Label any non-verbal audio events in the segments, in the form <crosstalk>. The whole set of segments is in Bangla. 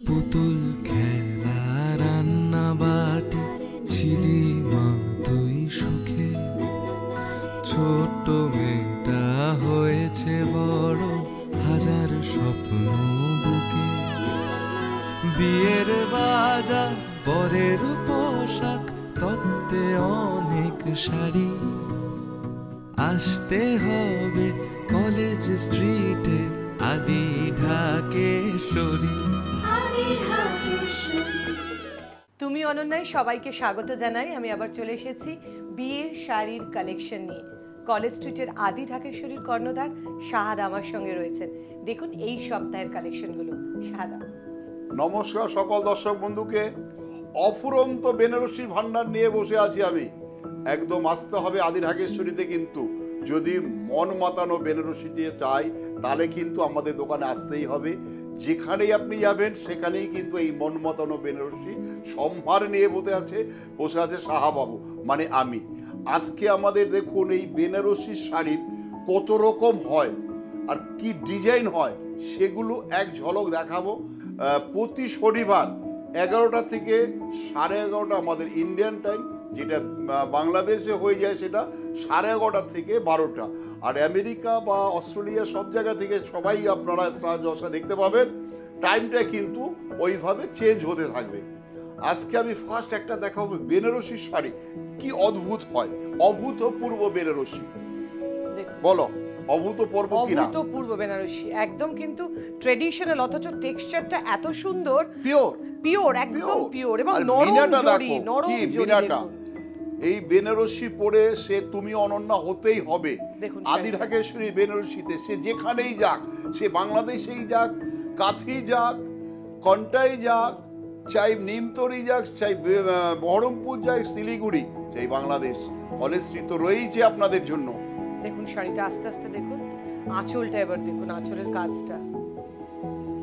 পুতুল খেলা, রান্না বাটি, ছিলি মা তুই সুখে। ছোট মেয়েটা হয়েছে বড়, হাজার স্বপ্ন বুকে। বিয়ের বাজার পরের পোশাক, তত্ত্বে অনেক শাড়ি। আসতে হবে কলেজ স্ট্রিটে, আদি ঢাকেশ্বরী অনন্যায় সবাইকে স্বাগত জানাই। আমি আবার চলে এসেছি বিয়ের শাড়ির কালেকশন নিয়ে। কলেজ স্ট্রিটের আদি ঢাকেশ্বরীর কর্ণধার শাহাদ আমার সঙ্গে রয়েছেন। দেখুন এই সপ্তাহের কালেকশনগুলো শাহাদা। নমস্কার সকল দর্শক বন্ধুকে। অফুরন্ত বেনারসির ভান্ডার নিয়ে বসে আছি আমি। একদম আসতে হবে আদি ঢাকেশ্বরীতে কিন্তু। যদি মন মাতানো বেনারসিটি চাই, তাহলে কিন্তু আমাদের দোকানে আসতেই হবে। যেখানেই আপনি যাবেন, সেখানেই কিন্তু এই মনমতানো বেনারসি সম্ভার নিয়ে বসে আছে বসে আছে সাহাবাবু মানে আমি। আজকে আমাদের দেখুন এই বেনারসির শাড়ির কত রকম হয় আর কি ডিজাইন হয়, সেগুলো এক ঝলক দেখাবো। প্রতি শনিবার এগারোটা থেকে সাড়ে এগারোটা আমাদের ইন্ডিয়ান টাইম যেটা বাংলাদেশে হয়ে যায় সেটা সাড়ে এগারোটা থেকে বারোটা। আর আমেরিকা বা অস্ট্রেলিয়া সব জায়গা থেকে সবাই আপনারা স্টার জলসা দেখতে পাবেন। টাইমটা কিন্তু ওইভাবে চেঞ্জ হতে থাকবে। আজকে আমি ফার্স্ট একটা দেখাবো বেনারসির শাড়ি। কি অদ্ভুত হয়। অভূতপূর্ব বেনারসি। বলো অভূতপূর্ব কিনা অভূতপূর্ব বেনারসি। একদম কিন্তু ট্রেডিশনাল অথচ টেক্সচারটা এত সুন্দর। পিওর পিওর একদম পিওর এবং নরম জড়ি নরম জড়ি এই বেনারসি পরে সে তুমি অনন্যা হতেই হবে। আদি ঢাকেশ্বরী বেনারসিতে সে যেখানেই যাক সে বাংলাদেশেই যাক কাথি যাক কন্টাই যাক চাই নিমতরি যাক চাই বহরমপুর যাক শিলিগুড়ি চাই বাংলাদেশ। কলেজ স্ট্রিট তো রয়েইছে আপনাদের জন্য। দেখুন শাড়িটা আস্তে আস্তে দেখুন। আঁচলটা এবার দেখুন আঁচলের কাজটা।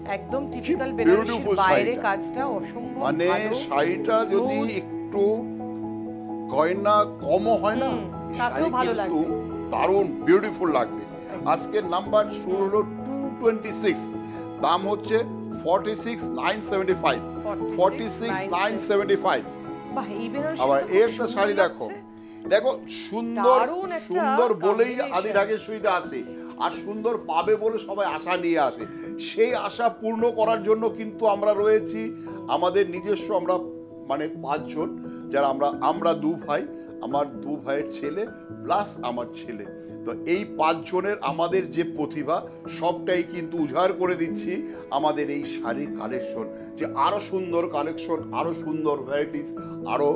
একদম টিপিক্যাল বেনারসির বাইরে কাজটা অসম্ভব মানে শাড়িটা যদি একটু গয়না কমও হয় না তাতেও ভালো লাগবে। দারুণ বিউটিফুল লাগবে। আজকের নাম্বার শুরু হলো টু টোয়েন্টি সিক্স দাম হচ্ছে forty six nine seventy five forty six nine seventy five আবার একটা শাড়ি দেখো। দেখো সুন্দর সুন্দর বলেই। আদি ঢাকেশ্বরীতে আসে। আর সুন্দর পাবে বলে সবাই আশা নিয়ে আসে। সেই আশা পূর্ণ করার জন্য কিন্তু আমরা রয়েছি আমাদের নিজস্ব আমরা মানে পাঁচজন যারা আমরা আমরা দু ভাই আমার দু ভাইয়ের ছেলে প্লাস আমার ছেলে। তো এই পাঁচজনের আমাদের যে প্রতিভা সবটাই কিন্তু উজাড় করে দিচ্ছি আমাদের এই শাড়ির কালেকশন যে আরও সুন্দর কালেকশন আরও সুন্দর ভ্যারাইটিস আরও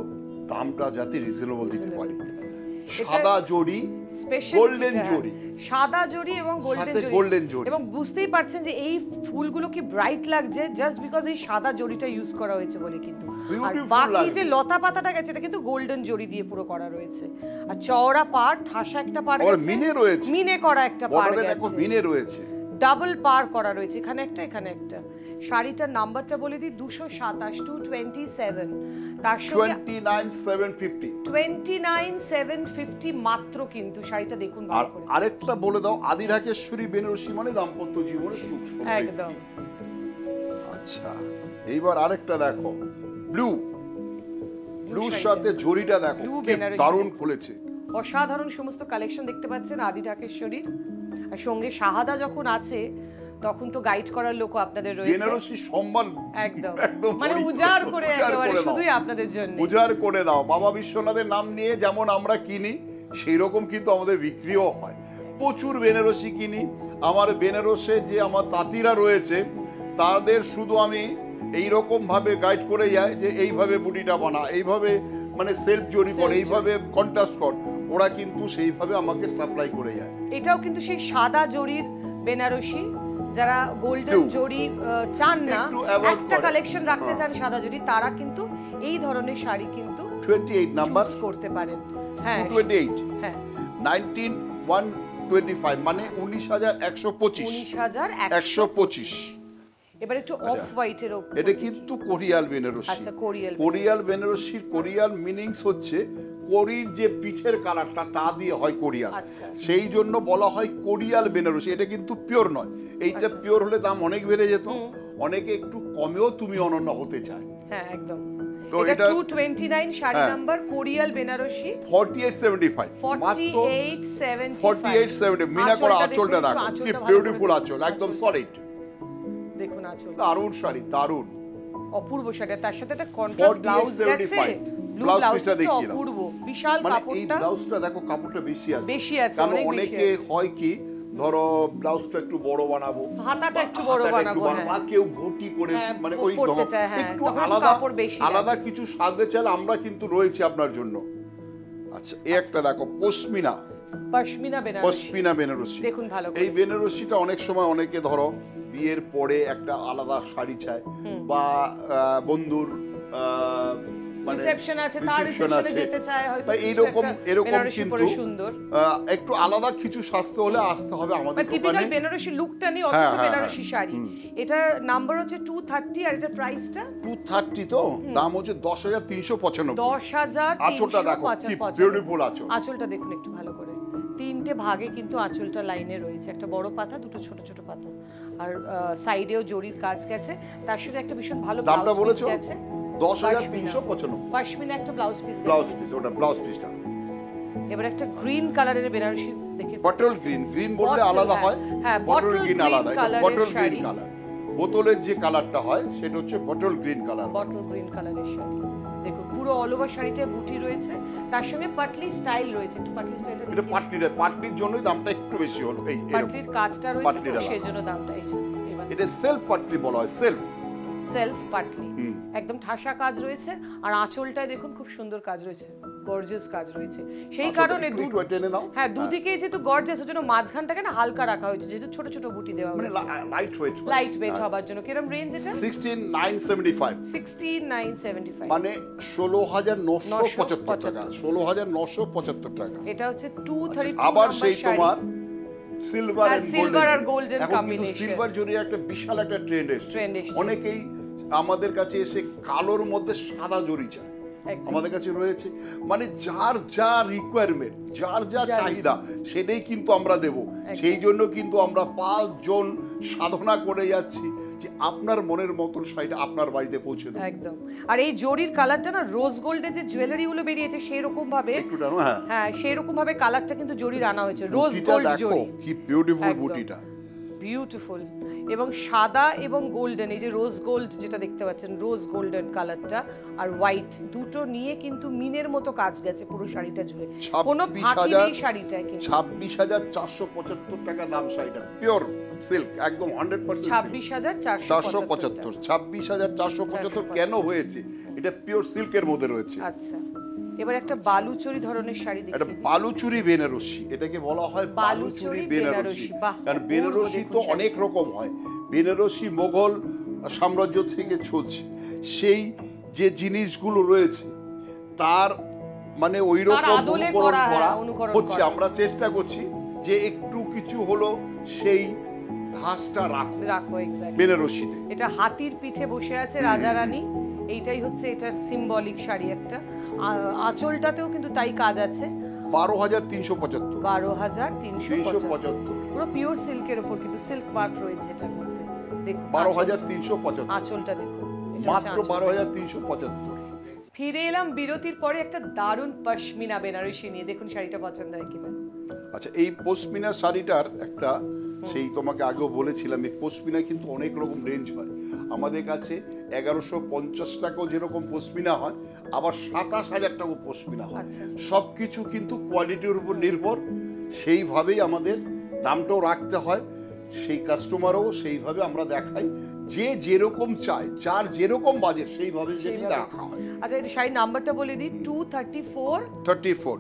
দামটা যাতে রিজনেবল দিতে পারি। সাদা জড়ি স্পেশাল গোল্ডেন জড়ি সাদা জড়ি এবং গোল্ডেন জড়ি golden এবং বুঝতেই পারছেন যে এই ফুলগুলো কি ব্রাইট লাগছে জাস্ট বিকজ এই সাদা জড়িটা ইউজ করা হয়েছে বলে কিন্তু। আর বাকি যে লতা পাতাটা গেছে এটা কিন্তু গোল্ডেন জড়ি দিয়ে পুরো করা রয়েছে। আর চওড়া পার ঠাসা একটা পার গেছে। মিনে রয়েছে। মিনে করা একটা পার দেখো গেছে। মিনে রয়েছে। ডাবল পার করা রয়েছে। এখানে একটা এখানে একটা। শাড়িটার নাম্বারটা বলে দিই দুশো সাতাশ টু টোয়েন্টি সেভেন তার twenty nine seven fifty twenty nine seven fifty মাত্র কিন্তু শাড়িটা দেখুন আর আরেকটা বলে দাও আদি ঢাকেশ্বরী বেনারসি মানে দাম্পত্য জীবনে সুখ একদম। আচ্ছা এইবার আরেকটা দেখো ব্লু। ব্লুর। সাথে জড়িটা দেখো দারুণ খুলেছে। অসাধারণ সমস্ত কালেকশন দেখতে পাচ্ছেন আদি ঢাকেশ্বরীর আর সঙ্গে শাহাদা যখন আছে তখন তো গাইড করার লোকও আপনাদের রয়েছে। বেনারসি সম্মান একদম। একদম মানে উজাড় করে একেবারে। শুধুই আপনাদের জন্য। উজাড় করে দাও। বাবা বিশ্বনাথের নাম নিয়ে যেমন আমরা কিনি সেই রকম কিন্তু আমাদের বিক্রিও হয়। প্রচুর বেনারসি কিনি। আমার বেনারসে যে আমার তাঁতিরা রয়েছে তাদের শুধু আমি এই রকম ভাবে গাইড করে যাই যে এইভাবে বুটিটা বানা এইভাবে মানে সেলফ জড়ি কর এইভাবে কন্ট্রাস্ট কর। ওরা কিন্তু সেইভাবে আমাকে সাপ্লাই করে যায়। এটাও কিন্তু সেই সাদা জরির বেনারসি। যারা গোল্ডেন জড়ি চান না একটা কালেকশন রাখতে চান সাদা জড়ি তারা কিন্তু এই ধরনের শাড়ি কিন্তু 28 নাম্বার করতে পারেন। হ্যাঁ। 28 হ্যাঁ। 19 125 মানে 19125 19125 এবার একটু অফ হোয়াইটের এটা কিন্তু কোরিয়াল বেনারসি। আচ্ছা, কোরিয়াল কোরিয়াল বেনারসির কোরিয়াল মিনিংস হচ্ছে কোরির যে পিঠের কালারটা তা দিয়ে হয় কোরিয়াল। আচ্ছা। সেই জন্য বলা হয় কোরিয়াল বেনারসি। এটা কিন্তু পিওর নয়। এইটা পিওর হলে দাম অনেক বেড়ে যেত। অনেকে একটু কমেও তুমি অনন্য হতে চায়। হ্যাঁ একদম। তো এটা এটা- 229 শাড়ি হ্যাঁ। Number Korial Banarasi. Forty eight seventy five মাত্র 4875 এইট সেভেন্টি মিনা করা আঁচলটা দেখো। কি বিউটিফুল আঁচল একদম। সলিড আঁচল দারুণ শাড়ি দারুণ। অপূর্ব শাড়ি। তার সাথে একটা কন্ট্রাস্ট ব্লাউজ গেছে ব্লু ব্লাউজ ব্লাউজ পিসটা দেখিয়ে অপূর্ব। বিশাল মানে এই ব্লাউজটা দেখো কাপড়টা বেশি আছে। বেশি আছে, কারণ অনেকে হয় কি ধরো ব্লাউজটা একটু বড় বানাবো হাতাটা একটু বড় বানাবো, বানাবো, হ্যাঁ। বা কেউ ঘটি করে হ্যাঁ, মানে ওই হ্যাঁ, একটু আলাদা আলাদা কিছু সাজতে চাইলে আমরা কিন্তু রয়েছি আপনার জন্য। আচ্ছা এই একটা দেখো পশমিনা। পশমিনা বেনারসি। পশমিনা বেনারসি। দেখুন ভালো এই বেনারসিটা অনেক সময় অনেকে ধরো বিয়ের পরে একটা আলাদা শাড়ি চায় বা বন্ধুর মানে রিসেপশন আছে তার রিসেপশনে যেতে চায় হয়তো তাই কিছু এইরকম একটা এরকম কিন্তু আলাদা কিছু স্বাস্থ্য হলে আসতে হবে আমাদের দোকানে। বেনারসি লুকটা নিয়ে হ্যাঁ, অথচ হ্যাঁ, বেনারসি শাড়ি। এটার নাম্বার হচ্ছে টু থার্টি আর এটার প্রাইসটা টু থার্টি তো? দাম হচ্ছে দশ হাজার তিনশো পঁচানব্বই। দশ হাজার আঁচলটা দেখো, কি beautiful আঁচল। আঁচলটা দেখুন একটু ভালো করে। তিনটে ভাগে কিন্তু আঁচলটা লাইনে রয়েছে। একটা বড় পাতা দুটো ছোট ছোট পাতা। আর সাইডেও জরির কাজ গেছে। তার সাথে একটা ভীষণ ভালো দামটা বলেছ? পিস গেছে। দশ হাজার পশমিনা। একটা ব্লাউজ পিস ব্লাউজ পিস ওটা ব্লাউজ পিসটা এবার একটা গ্রিন কালারের বেনারসি দেখে বটল গ্রিন গ্রিন বললে আলাদা হ্যাঁ। হয়। হ্যাঁ, বটল bottle গ্রিন আলাদা বটল গ্রিন কালার বোতলের যে কালারটা হয় সেটা হচ্ছে bottle green colour bottle green কালারের শাড়ি। পুরো অল ওভার শাড়িটায় বুটি রয়েছে। তার সঙ্গে পাটলি স্টাইল রয়েছে একটু পাটলি স্টাইলটা এটা পাটলিটা পাটলির জন্যই দামটা একটু বেশি হলো এই পাটলির কাজটা রয়েছে সেজন্য সেই জন্য দামটা এই এটা সেলফ পাটলি বলা হয় সেলফ সেলফ পাটলি। একদম ঠাসা কাজ রয়েছে আর আঁচলটায় দেখুন খুব সুন্দর কাজ রয়েছে গর্জিয়াস কাজ রয়েছে। সেই কারণে নাও। হ্যাঁ দুদিকে যেহেতু গর্জিয়াস ওর জন্য মাঝখানটাকে না হালকা রাখা হয়েছে যেহেতু ছোট ছোট বুটি দেওয়া মানে লাইট ওয়েট লাইট ওয়েট হবার জন্য। কিরম রেঞ্জ এটা? Sixteen nine seventy five sixteen nine seventy five মানে ষোলো হাজার নশো নশো পঁচাত্তর টাকা। পঁচাত্তর। ষোলো হাজার নশো পঁচাত্তর টাকা। এটা হচ্ছে টু থার্টি আবার সেই তোমার সিলভার হ্যাঁ, এন্ড আর গোল্ডেন কিন্তু সিলভার জুরি একটা বিশাল একটা ট্রেন্ড এসেছে। অনেকেই আমাদের কাছে এসে কালোর মধ্যে সাদা জরি চায়। আমাদের কাছে রয়েছে। মানে যার যা রিকোয়ারমেন্ট যার যা চাহিদা সেটাই কিন্তু আমরা দেব। সেই জন্য কিন্তু আমরা পাঁচজন সাধনা করে যাচ্ছি। যে আপনার মনের মতন শাড়িটা আপনার বাড়িতে পৌঁছে দেবো। একদম। আর এই জরির কালারটা না রোজ গোল্ডের যে জুয়েলারি গুলো বেরিয়েছে সেই রকম ভাবে একটু টানো হ্যাঁ। হ্যাঁ সেই রকম ভাবে কালারটা কিন্তু জরির আনা হয়েছে রোজ গোল্ড জরি। কি বিউটিফুল বুটিটা বিউটিফুল এবং সাদা এবং গোল্ডেন এই যে রোজ গোল্ড যেটা দেখতে পাচ্ছেন রোজ গোল্ডেন কালারটা আর হোয়াইট দুটো নিয়ে কিন্তু মিনের মতো কাজ গেছে পুরো শাড়িটা জুড়ে। কোনো ফাঁকি নেই শাড়িটায় কিন্তু ছাব্বিশ হাজার চারশো পঁচাত্তর টাকা দাম শাড়িটা পিওর সিল্ক একদম হান্ড্রেড পার্সেন্ট ছাব্বিশ হাজার চারশো পঁচাত্তর। ছাব্বিশ হাজার চারশো পঁচাত্তর কেন হয়েছে? এটা পিওর সিল্কের মধ্যে রয়েছে। আচ্ছা। এবার একটা বালুচরি ধরনের শাড়ি এটা বালুচুরি বেনারসি এটাকে বলা হয় বালুচুরি বেনারসি। কারণ বেনারসি তো অনেক রকম হয়। বেনারসি মোগল সাম্রাজ্য থেকে চলছে। সেই যে জিনিসগুলো রয়েছে তার মানে ওই রকম অনুকরণ করা, হ্যাঁ, করা হচ্ছে। আমরা চেষ্টা করছি যে একটু কিছু হলো সেই ধাঁচটা রাখো। রাখো এক্স্যাক্ট বেনারসিতে এটা হাতির পিঠে বসে আছে রাজা রানী। এইটাই হচ্ছে এটার সিম্বলিক শাড়ি একটা। আঁচলটাতেও কিন্তু তাই কাজ আছে। বারো হাজার তিনশো পঁচাত্তর। বারো হাজার তিনশো পঁচাত্তর। পুরো পিওর সিল্কের উপর কিন্তু সিল্ক মার্ক রয়েছে এটার মধ্যে। বারো হাজার তিনশো পঁচাত্তর। আঁচলটা দেখুন। মাত্র বারো হাজার তিনশো পঁচাত্তর। ফিরে এলাম বিরতির পরে একটা দারুণ পশমিনা বেনারসি নিয়ে। দেখুন শাড়িটা পছন্দ হয় কিনা। আচ্ছা এই পশমিনা শাড়িটার একটা সেই তোমাকে আগেও বলেছিলাম এই পশমিনা কিন্তু অনেক রকম রেঞ্জ হয়। আমাদের কাছে এগারোশো পঞ্চাশ টাকাও যেরকম পশমিনা হয় আবার সাতাশ হাজার টাকা পশমিনা হয়। আচ্ছা। সব কিছু কিন্তু কোয়ালিটির উপর নির্ভর। সেইভাবেই আমাদের দামটাও রাখতে হয় সেই কাস্টমারও সেইভাবে আমরা দেখাই। যে যেরকম চায় যার যেরকম বাজেট সেইভাবে সেটি। দেখা হয়। আচ্ছা এটা শাড়ির নাম্বারটা বলে দিই two thirty four thirty four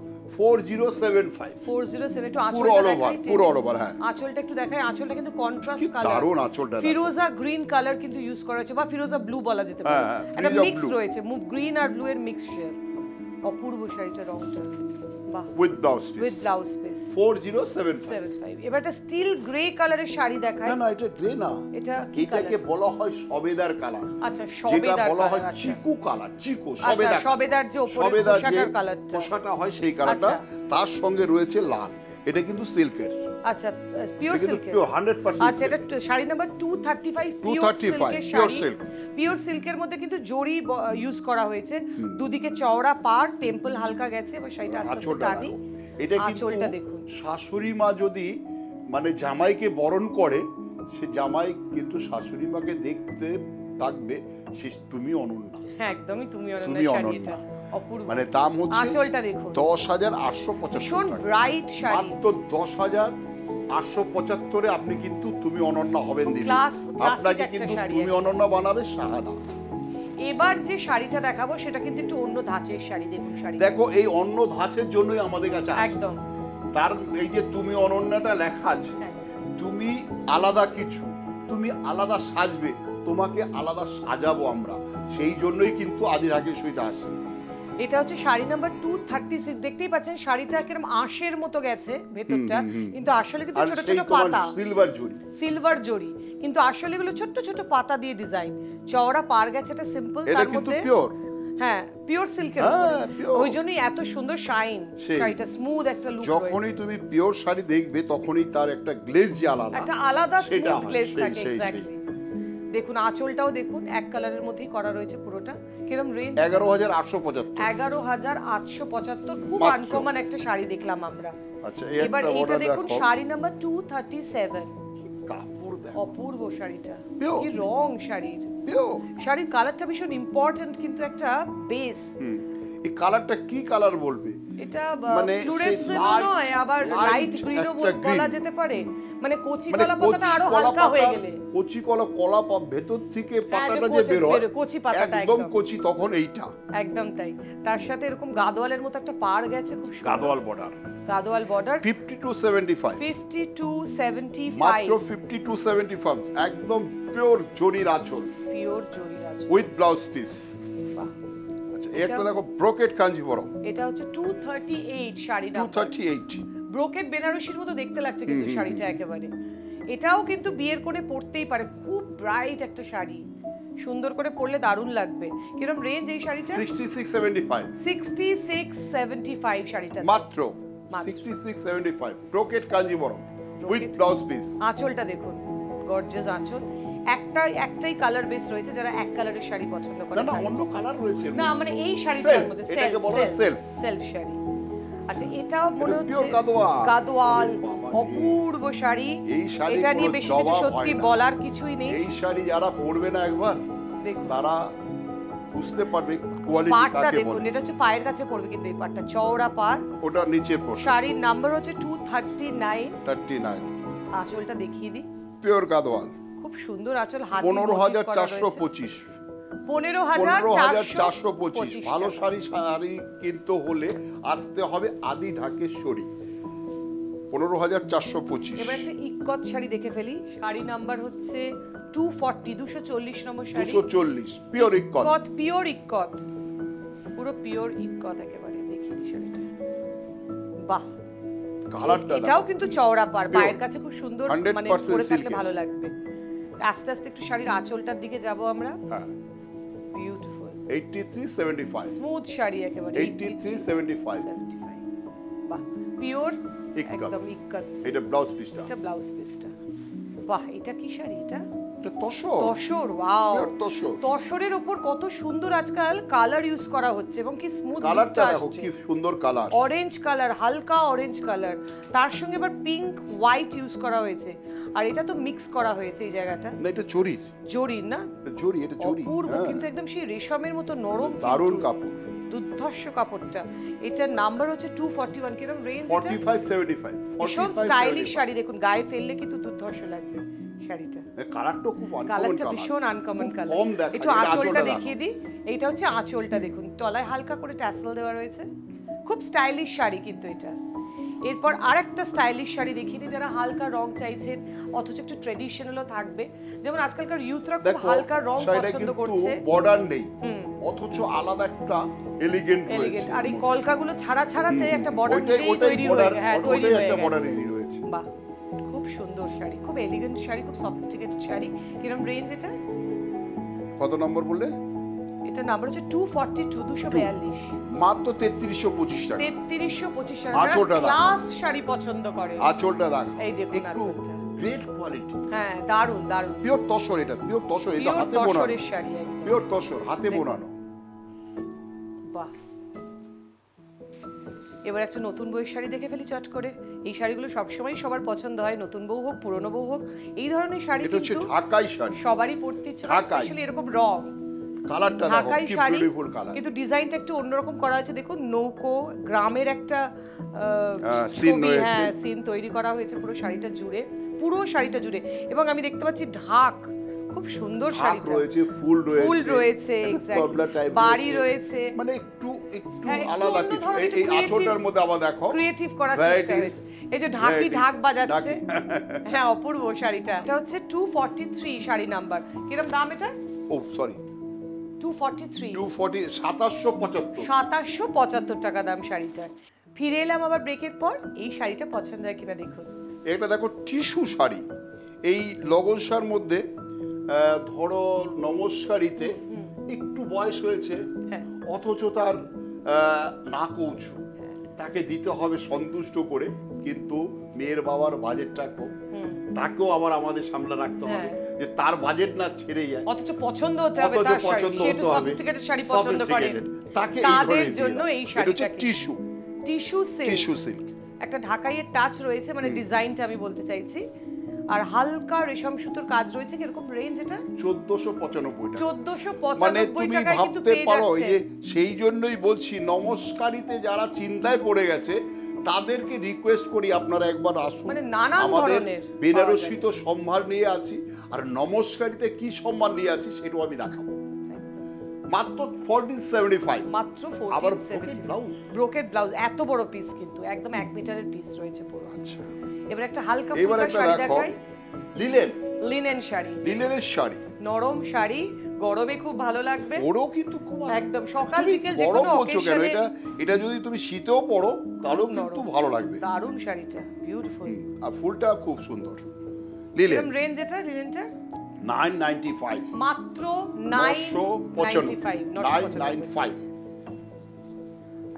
হ্যাঁ। আঁচলটা একটু দেখায় আঁচলটা কিন্তু কন্ট্রাস্ট কালার দারুণ ফিরোজা গ্রিন কালার কিন্তু ইউজ করা হয়েছে বা ফিরোজা ব্লু বলা যেতে পারে। হ্যাঁ, হ্যাঁ, একটা মিক্স blue। রয়েছে গ্রিন আর ব্লু এর মিক্স শেয়ার অপূর্ব শাড়িটা রংটা। With blouse with blouse piece এবার স্টিল গ্রে কালারের শাড়ি দেখায়। না না এটা গ্রে না। এটা এটাকে বলা হয় সবেদার কালার আচ্ছা যেটা বলা হয় আচ্ছা। চিকু কালার চিকু আচ্ছা, সবেদা সবেদার যে উপরে পোশাকের কালারটা। পোশাকটা হয় সেই কালারটা আচ্ছা। তার সঙ্গে রয়েছে লাল। এটা কিন্তু সিল্কের আচ্ছা পিওর সিল্কের আচ্ছা এটা শাড়ি নাম্বার টু থার্টি ফাইভ 235, সিল্কের pure শাড়ি পিওর সিল্কের মধ্যে কিন্তু জরি ইউজ করা হয়েছে। দুদিকে চওড়া পার টেম্পল হালকা গেছে এবার শাড়িটা আস্তে আস্তে আঁচলটা টানি। দেখো। এটা কিন্তু শাশুড়ি মা যদি মানে জামাইকে বরণ করে সে জামাই কিন্তু শাশুড়ি মাকে দেখতে থাকবে সে তুমি অনন্যা। হ্যাঁ একদমই তুমি অনন্য তুমি অনন্যা। মানে দাম হচ্ছে আঁচলটা দশ হাজার আটশো মাত্র দশ হাজার আটশো পঁচাত্তরে আপনি কিন্তু তুমি অনন্যা হবেন দিদি আপনাকে কিন্তু তুমি। অনন্যা বানাবে শাহাদা এবার যে শাড়িটা দেখাবো সেটা কিন্তু একটু অন্য ধাঁচের শাড়ি দেখুন শাড়ি দেখো এই অন্য ধাঁচের জন্যই আমাদের কাছে। একদম তার এই যে তুমি অনন্যাটা লেখা আছে হ্যাঁ। তুমি আলাদা কিছু তুমি আলাদা সাজবে তোমাকে আলাদা সাজাবো আমরা সেই জন্যই কিন্তু আদির আগে সইতে আসে এটা হচ্ছে sari number two thirty six দেখতেই পাচ্ছেন শাড়িটা কিরম আঁশের মতো গেছে ভেতরটা কিন্তু আসলে কিন্তু ছোট ছোট পাতা। সিলভার জুড়ি। সিলভার জড়ি। কিন্তু আসলে এগুলো ছোট্ট ছোট পাতা দিয়ে ডিজাইন চওড়া পার গেছে এটা সিম্পল তার মধ্যে হ্যাঁ পিওর সিল্কের হ্যাঁ, ওই জন্যই এত সুন্দর শাইন শাড়িটা স্মুথ একটা লুক যখনই তুমি পিওর শাড়ি দেখবে তখনই তার একটা গ্লেজ যে আলাদা। একটা আলাদা স্মুথ গ্লেজ থাকে এক্স্যাক্টলি দেখুন আঁচলটাও দেখুন এক কালারের মধ্যেই করা রয়েছে পুরোটা। কিরম রেঞ্জ এগারো হাজার আটশো পঁচাত্তর। এগারো হাজার আটশো পঁচাত্তর খুব। আনকমন একটা শাড়ি দেখলাম আমরা। আচ্ছা এবার এইটা অর্ডার দেখুন sari number two thirty seven অপূর্ব শাড়িটা। কি রং শাড়ির। শাড়ির কালারটা ভীষণ ইম্পর্ট্যান্ট কিন্তু একটা বেস এই কালারটা কি কালার বলবে? এটা মানে ফ্লুরেসেন্ট নয় আবার লাইট গ্রিনও বলা যেতে পারে। মানে কচি মানে কলা পাতাটা আরও হালকা হয়ে গেলে। কচি কলা কলা ভেতর থেকে হ্যাঁ, পাতাটা যে বের হয় কচি পাতাটা একদম কচি তখন এইটা। একদম তাই। তার সাথে এরকম গাদোয়ালের মতো একটা পাড় গেছে খুব Gadwal border. Gadwal border. 50 to 75 50 to 75 মাত্র 50 একদম পিওর জরির আঁচল। পিওর জরির আঁচল। উইথ ব্লাউজ পিস আচ্ছা একটা দেখো ব্রোকেট কাঞ্জিভরম এটা হচ্ছে 238 শাড়ি 238 ব্রোকেট বেনারসির মতো দেখতে লাগছে কিন্তু শাড়িটা একেবারে। এটাও কিন্তু বিয়ের কোণে পরতেই পারে। খুব ব্রাইট একটা শাড়ি। সুন্দর করে পরলে দারুণ লাগবে। কিরম রেঞ্জ এই শাড়িটা? Sixty six seventy five sixty six seventy five শাড়িটা। মাত্র মাত্র। Sixty six seventy five brocade Kanjeevaram with. Blouse piece আঁচলটা দেখুন। গর্জাস আঁচল। একটা একটাই কালার বেস রয়েছে যারা এক কালারের শাড়ি পছন্দ করে। না না অন্য কালার রয়েছে। না মানে এই শাড়িটার মধ্যে সেলফ। সেলফ শাড়ি। আচ্ছা এটাও মনে এটা হচ্ছে গাদোয়াল। অপূর্ব শাড়ি। এটা নিয়ে বেশি কিছু সত্যি বলার কিছুই নেই। এই শাড়ি যারা পরবে না একবার তারা বুঝতে পারবে কোয়ালিটি কাকে দেখুন এটা হচ্ছে পায়ের কাছে পড়বে কিন্তু এই পাটটা চওড়া পার ওটা নিচের পোর্শন শাড়ির নাম্বার হচ্ছে two thirty nine thirty nine আঁচলটা দেখিয়ে দিই। পিওর গাদোয়াল খুব সুন্দর আঁচল হাত পনেরো হাজার চারশো পঁচিশ। পনেরো হাজার চারশো পঁচিশ। ভালো শাড়ি শাড়ি কিনতে হলে আসতে হবে আদি ঢাকেশ্বরী। পনেরো হাজার চারশো পঁচিশ। এবার একটা ইক্কত শাড়ি দেখে ফেলি। শাড়ি নাম্বার হচ্ছে টু ফর্টি দুশো চল্লিশ নম্বর শাড়ি। দুশো চল্লিশ পিওর ইকত পিওর পুরো পিওর ইক্কত একেবারে দেখি শাড়িটা। বাহ। কালারটা এটাও কিন্তু চওড়া পার পায়ের কাছে খুব সুন্দর মানে পরে থাকলে ভালো লাগবে। আস্তে আস্তে একটু শাড়ির আঁচলটার দিকে যাব আমরা। হ্যাঁ। Beautiful eighty three seventy five smooth sari একেবারে এইটটি থ্রি সেভেন্টি ফাইভ 75 বাহ পিওর একদম ইক্কত এটা ব্লাউজ পিসটা এটা ব্লাউজ পিসটা বাহ এটা কি শাড়ি এটা? এটা তসর। তসর ওয়াও তসর। তসরের কত সুন্দর আজকাল কালার ইউজ করা হচ্ছে এবং কি স্মুথ কালারটা দেখো কি সুন্দর কালার অরেঞ্জ কালার হালকা অরেঞ্জ কালার তার সঙ্গে এবার পিঙ্ক হোয়াইট ইউজ করা হয়েছে। আর এটা তো মিক্স করা হয়েছে এই জায়গাটা। না এটা চুরির। জরির না? জরি এটা অপূর্ব হ্যাঁ। কিন্তু একদম সেই রেশমের মতো নরম দারুণ কাপড়। দুর্ধর্ষ কাপড়টা। এটার নাম্বার হচ্ছে টু ফর্টি ওয়ান কিরম range forty five seventy five ভীষণ স্টাইলিশ শাড়ি দেখুন গায়ে ফেললে কিন্তু দুর্ধর্ষ লাগবে শাড়িটা। কালারটা খুব কালারটা ভীষণ আনকমন কালার একটু এটা আঁচলটা আঁচলটা দেখিয়ে দিই। এইটা হচ্ছে আঁচলটা দেখুন। তলায় হালকা করে ট্যাসেল দেওয়া রয়েছে। খুব স্টাইলিশ শাড়ি কিন্তু এটা। এরপর আরেকটা স্টাইলিশ শাড়ি দেখিয়ে দিই যারা হালকা রং চাইছেন অথচ একটু ট্রেডিশনালও থাকবে। যেমন আজকালকার ইউথরা খুব হালকা রং পছন্দ করছে। বর্ডার নেই। অথচ আলাদা একটা এলিগেন্ট রয়েছে। আর এই কলকাগুলো ছাড়া ছাড়াতে একটা বর্ডার তৈরি বর্ডার হয়ে তৈরি একটা গেছে। বর্ডারেরই রয়েছে। বাহ খুব সুন্দর শাড়ি খুব এলিগেন্ট শাড়ি খুব সফিস্টিকেটেড শাড়ি। কিরম রেঞ্জ এটা? কত নম্বর বললে? এটা নাম্বার হচ্ছে টু ফর্টি টু দুশো বিয়াল্লিশ। মাত্র তেত্রিশশো পঁচিশ টাকা। তেত্রিশশো পঁচিশ আঁচলটা ক্লাস শাড়ি পছন্দ করে। আঁচলটা এই দেখুন একটু গ্রেট কোয়ালিটি হ্যাঁ দারুণ দারুণ পিওর তসর এটা পিওর তসর এটা হাতে বোনানো। পিওর তসর হাতে বোনানো। বাহ। এবার একটা নতুন বইয়ের শাড়ি দেখে ফেলি চট করে। এই শাড়িগুলো সবসময় সবার পছন্দ হয়। নতুন বউ হোক পুরনো বউ হোক এই ধরনের শাড়ি কিন্তু ঢাকাই শাড়ি। সবারই পড়তে ইচ্ছে। স্পেশালি এরকম রং। কালারটা ঢাকাই শাড়ি কিন্তু ডিজাইনটা একটু অন্যরকম করা হয়েছে। দেখুন নৌকো গ্রামের একটা হ্যাঁ, রয়েছে। হ্যাঁ সিন তৈরি করা হয়েছে পুরো শাড়িটা জুড়ে পুরো শাড়িটা জুড়ে। এবং আমি দেখতে পাচ্ছি ঢাক খুব সুন্দর শাড়িটা। রয়েছে ফুল রয়েছে ফুল রয়েছে, <laughs> বাড়ি রয়েছে। মানে একটু একটু হ্যাঁ, আলাদা কিছু। এই আঁচলটার মধ্যে আবার দেখো ক্রিয়েটিভ করার চেষ্টা হয়েছে। এই যে ঢাকি ঢাক বাজাচ্ছে। হ্যাঁ অপূর্ব শাড়িটা। এটা হচ্ছে টু ফর্টি থ্রি শাড়ি নাম্বার কিরম দাম এটা? ও sorry two forty three two forty সাতাশশো পঁচাত্তর। সাতাশশো পঁচাত্তর টাকা দাম শাড়িটা। ফিরে এলাম আবার ব্রেকের পর এই শাড়িটা পছন্দ হয় কিনা দেখুন। এটা দেখো টিস্যু শাড়ি। এই লগনসার মধ্যে ধরো নমস্কারিতে একটু বয়স হয়েছে হ্যাঁ। অথচ তার আহ, নাক উঁচু। তাকে দিতে হবে সন্তুষ্ট করে কিন্তু মেয়ের বাবার বাজেটটা কম। তাকেও আবার আমাদের সামনে রাখতে হবে। হ্যাঁ। যে তার বাজেট না ছেড়ে যায় অথচ পছন্দ হতে হবে তার পছন্দ হতে হবে। sophisticated শাড়ি পছন্দ করে। তাকে এই তাদের জন্য। এই শাড়িটা tissue tissue tissue silk silk একটা ঢাকাইয়ের টাচ রয়েছে মানে ডিজাইনটা আমি বলতে চাইছি। আর হালকা রেশম সুতোর কাজ রয়েছে কীরকম রেঞ্জ এটা? চোদ্দশো পঁচানব্বই টাকা। চোদ্দশো মানে পঁচানব্বই তুমি ভাবতে পারো যাচ্ছে। যে সেই জন্যই বলছি নমস্কারিতে যারা চিন্তায় পড়ে গেছে তাদেরকে রিকোয়েস্ট করি আপনারা একবার আসুন। মানে নানান ধরনের বেনারসি তো সম্ভার নিয়ে আছি। আর নমস্কারিতে কি সম্মান নিয়ে আছি সেটাও আমি দেখাবো। মাত্র ফোরটিন সেভেন্টি ফাইভ আবার সেভেন্টি ব্লাউজ ব্রোকেট ব্লাউজ এত বড় পিস কিন্তু একদম এক মিটারের পিস রয়েছে পুরো। আচ্ছা। এবার একটা হালকা এবার একটা দেখো লিলেন লিনেন শাড়ি। লিলেনের শাড়ি। নরম শাড়ি গরমে খুব ভালো লাগবে। ওরও কিন্তু খুব একদম সকাল বিকেল যে কোনো কেন? এটা এটা যদি তুমি শীতেও পরো তাহলেও কিন্তু ভালো লাগবে। দারুণ শাড়িটা বিউটিফুল আর ফুলটা খুব সুন্দর। লিলেন। রেঞ্জ এটা নাইনটি ফাইভ মাত্র নাইন নশো পঁচানব্বই। নাইন নাইন ফাইভ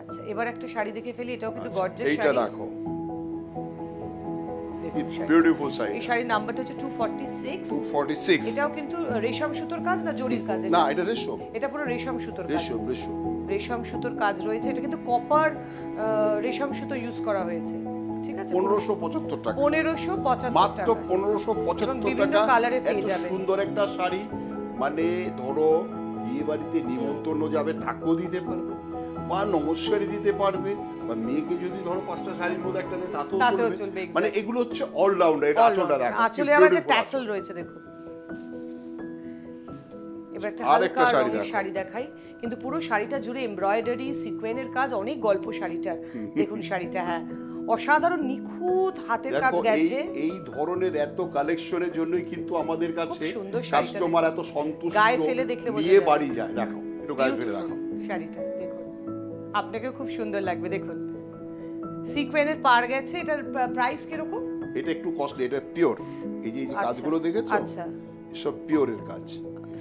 আচ্ছা এবার একটা শাড়ি দেখে ফেলি এটাও কিন্তু গর্জেস এইটা দেখো। দেখুন শাড়ি। বিউটিফুল সাইজ এই শাড়ির নাম্বারটা হচ্ছে two forty six two forty six এটাও কিন্তু রেশম সুতোর কাজ না জরির কাজ? না এটা রেশম। এটা পুরো রেশম সুতোর কাজ। রেশম রেশম। রেশম সুতোর কাজ রয়েছে। এটা কিন্তু কপার রেশম সুতো ইউজ করা হয়েছে। ঠিক আছে? পনেরোশো পঁচাত্তর টাকা। পনেরোশো পঁচাত্তর মাত্র টাকা। পনেরোশো পঁচাত্তর বিভিন্ন টাকা। colour-এ পেয়ে যাবেন। সুন্দর একটা শাড়ি। মানে ধরো বিয়ে বাড়িতে নিমন্ত্রণ যাবে তাকেও দিতে পারবে বা নমস্কারই দিতে পারবে বা মেয়েকে যদি ধরো পাঁচটা শাড়ির মধ্যে একটা দেয় তাতেও তাতেও চলবে। চলবে, মানে এগুলো হচ্ছে অলরাউন্ডার এটা আঁচলটা দেখো আঁচলে আবার একটা ট্যাসেল রয়েছে এবার একটা হালকা শাড়ি দেখাই। কিন্তু পুরো শাড়িটা জুড়ে এমব্রয়ডারি সিকোয়েনের কাজ অনেক গল্প শাড়িটার। <laughs> দেখুন শাড়িটা হ্যাঁ। অসাধারণ নিখুঁত হাতের কাজ গেছে। এই ধরনের এত কালেকশনের জন্যই কিন্তু আমাদের কাছে কাস্টমার এত সন্তুষ্ট গায়ে ফেলে দেখলে নিয়ে বাড়ি যায়। দেখো একটু গায়ে ফেলে দেখো। শাড়িটা দেখুন। আপনাকেও খুব সুন্দর লাগবে দেখুন। সিকোয়েনের পার গেছে এটার প্রাইস কীরকম? এটা একটু কস্টলি এটা পিওর এই যে এই যে আচ্ছা, কাজগুলো দেখেছ? আচ্ছা। সব পিওরের কাজ।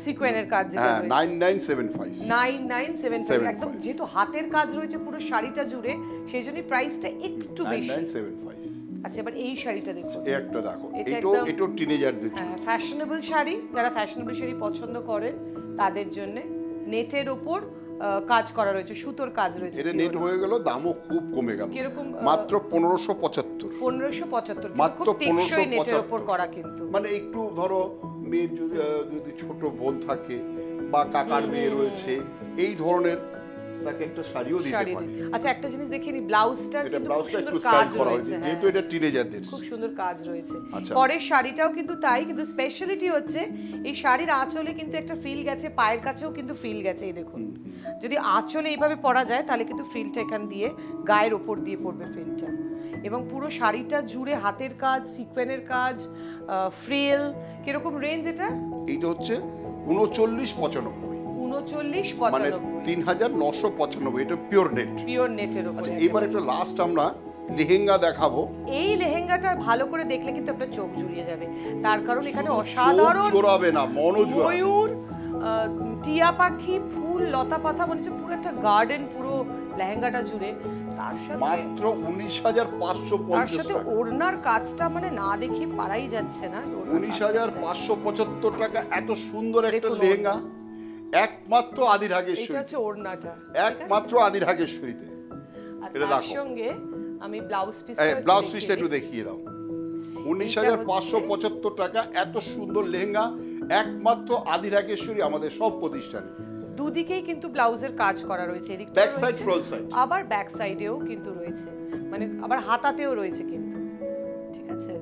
সিকোয়েনের কাজ যেটা হ্যাঁ রয়েছে nine nine seven five nine nine seven five 75 একদম যেহেতু হাতের কাজ রয়েছে পুরো শাড়িটা জুড়ে সেই জন্য প্রাইসটা একটু বেশি। নাইন সেভেন ফাইভ আচ্ছা এবার এই শাড়িটা দেখো এই একটা দেখো এটা এটাও এটাও টিনেজারদের জন্য। ফ্যাশনেবল শাড়ি যারা ফ্যাশনেবল শাড়ি পছন্দ করেন তাদের জন্য নেটের ওপর কাজ করা রয়েছে সুতোর কাজ রয়েছে। এটা নেট হয়ে গেল দামও খুব কমে গেল। কীরকম, মাত্র পনেরোশো পঁচাত্তর। পনেরোশো পঁচাত্তর মাত্র টেকসই নেটের 1575 ওপর করা কিন্তু। মানে একটু ধরো মেয়ের যদি যদি ছোট বোন থাকে বা কাকার মেয়ে রয়েছে এই ধরনের তাকে একটা শাড়িও দিতে পারে। আচ্ছা একটা জিনিস দেখিয়ে নি ব্লাউজটা এটা কিন্তু ব্লাউজটা একটু স্টাইল কাজ করা হয়েছে হ্যাঁ। যেহেতু এটা টিনেজারদের খুব সুন্দর কাজ রয়েছে। আচ্ছা। পরের শাড়িটাও কিন্তু তাই কিন্তু স্পেশালিটি হচ্ছে এই শাড়ির আঁচলে কিন্তু একটা ফিল গেছে পায়ের কাছেও কিন্তু ফিল গেছে এই দেখুন। যদি আঁচলে এইভাবে পরা যায় তাহলে কিন্তু ফ্রিলটা এখান দিয়ে গায়ের ওপর দিয়ে পড়বে ফ্রিলটা এবং পুরো শাড়িটা জুড়ে হাতের কাজ সিকোয়েনের কাজ ফ্রিল কীরকম রেঞ্জ এটা? এইটা হচ্ছে উনচল্লিশ পঁচানব্বই। উনচল্লিশ মানে তিন হাজার নশো পঁচানব্বই এটা পিওর নেট পিওর নেটের এবার একটা লাস্ট আমরা লেহেঙ্গা দেখাবো। এই লেহেঙ্গাটা ভালো করে দেখলে কিন্তু আপনার চোখ জুড়িয়ে যাবে। তার কারণ এখানে অসাধারণ জোড়াবে না মনও জোড়াবে ময়ূর টিয়া পাখি ফুল লতা পাতা মনে পুরো একটা গার্ডেন পুরো লেহেঙ্গাটা জুড়ে। তার সাথে মাত্র উনিশ হাজার পাঁচশো তার সাথে ওড়নার কাজটা মানে না দেখে পারাই যাচ্ছে না উনিশ হাজার পাঁচশো পঁচাত্তর টাকা এত সুন্দর একটা লেহেঙ্গা। একমাত্র আদি এটা ঢাকেশ্বরী হচ্ছে ওড়নাটা। একমাত্র আদি ঢাকেশ্বরীতে আর এটা তার সঙ্গে আমি ব্লাউজ পিস ব্লাউজ পিসটা একটু দেখিয়ে দাও। উনিশ হাজার পাঁচশো পঁচাত্তর টাকা এত সুন্দর লেহেঙ্গা একমাত্র আদি ঢাকেশ্বরী আমাদের সব প্রতিষ্ঠানে। দুদিকেই কিন্তু ব্লাউজের কাজ করা রয়েছে এদিক Back side, front side। আবার ব্যাক সাইডেও কিন্তু রয়েছে। মানে আবার হাতাতেও রয়েছে কিন্তু। ঠিক আছে?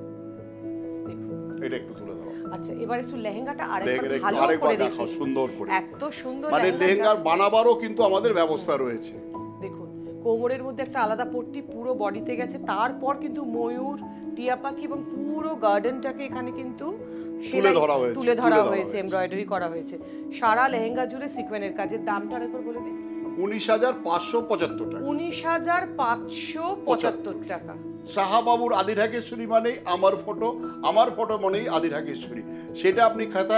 এটা একটু তুলে ধরো। আচ্ছা এবার একটু লেহেঙ্গাটা আরেকবার ভালো করে দেখি সুন্দর করে। এত সুন্দর মানে। লেহেঙ্গার বানাবারও কিন্তু আমাদের ব্যবস্থা রয়েছে। কোমরের মধ্যে একটা আলাদা পট্টি পুরো বডিতে গেছে। তারপর কিন্তু ময়ূর টিয়া পাখি এবং পুরো গার্ডেনটাকে এখানে কিন্তু তুলে ধরা হয়েছে। এমব্রয়ডারি করা হয়েছে। সারা লেহেঙ্গা জুড়ে সিকোয়েনের কাজের দামটা আরেকবার বলে দিন উনিশ হাজার পাঁচশো পঁচাত্তর টাকা। উনিশ হাজার পাঁচশো পঁচাত্তর টাকা। সাহাবাবুর আদি ঢাকেশ্বরী মানেই আমার ফটো আমার ফটো মানেই আদি ঢাকেশ্বরী সেটা আপনি খাতা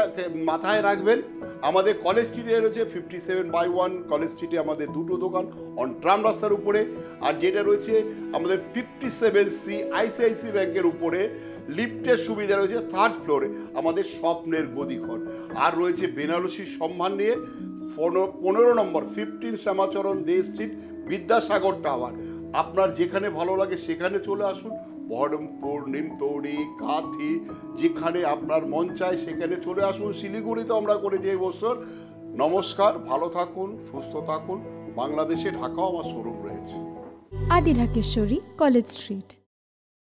মাথায় রাখবেন। আমাদের কলেজ স্ট্রিটে রয়েছে fifty seven by one college স্ট্রিটে আমাদের দুটো দোকান অন ট্রাম রাস্তার উপরে। আর যেটা রয়েছে আমাদের ফিফটি সেভেন সি আইসিআইসি ব্যাংকের উপরে। লিফটের সুবিধা রয়েছে থার্ড ফ্লোরে আমাদের স্বপ্নের গদিঘর। আর রয়েছে বেনারসির সম্মান নিয়ে পনেরো- নম্বর fifteen Shyamacharan De street Vidyasagar tower আপনার যেখানে ভালো লাগে সেখানে চলে আসুন। বহরমপুর নিমতৌড়ি কাঁথি, যেখানে আপনার মন চায় সেখানে চলে আসুন। শিলিগুড়িতে আমরা করেছি এই বছর। নমস্কার, ভালো থাকুন, সুস্থ থাকুন। বাংলাদেশে ঢাকাও আমার শোরুম রয়েছে। আদি ঢাকেশ্বরী কলেজ স্ট্রিট।